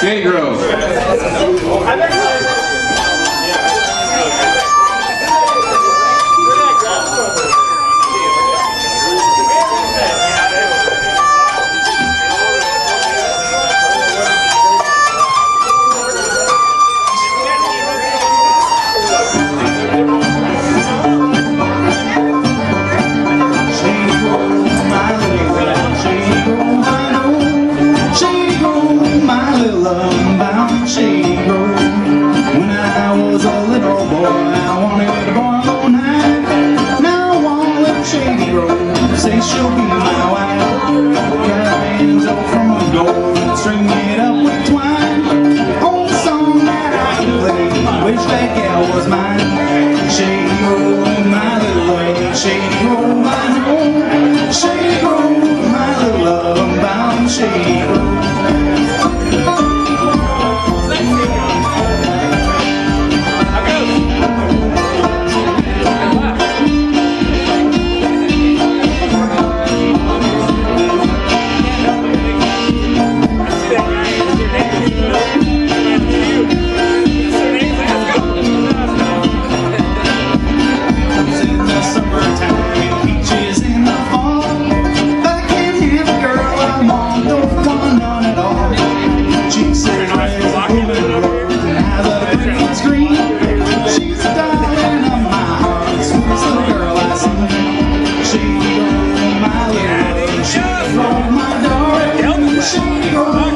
Shady show you.